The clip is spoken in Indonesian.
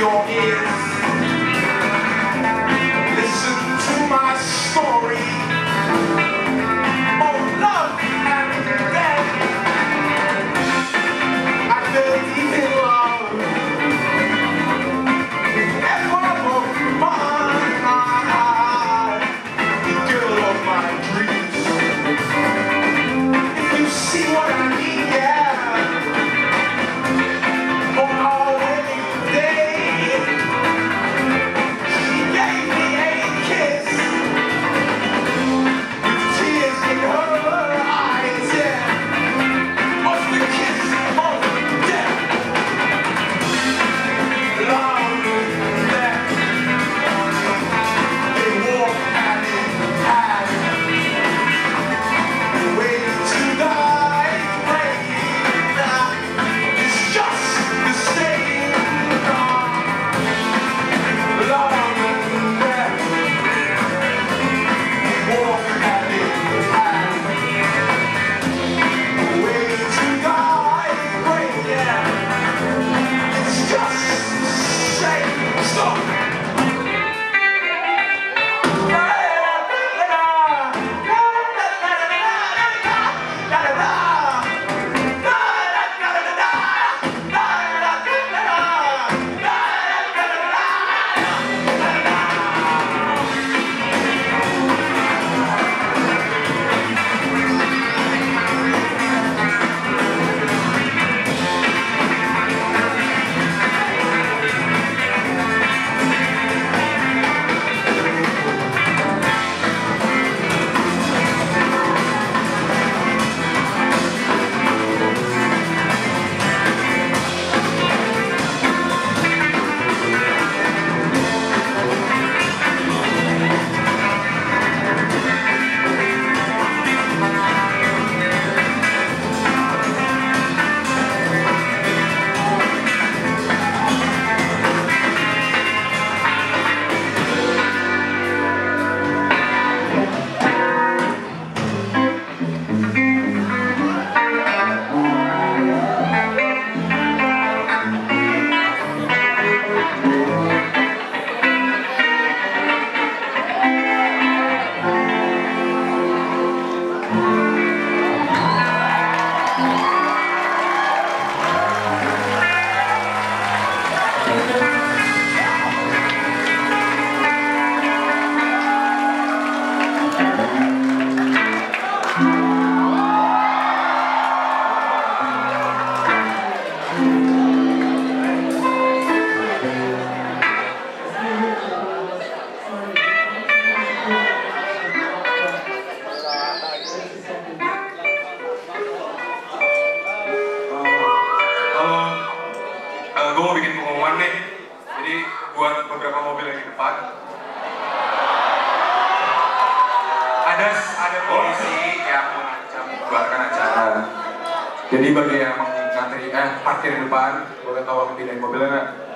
your ears. Acara. Jadi bagi yang ngantri eh parkir depan, boleh tolong pindahin mobilnya?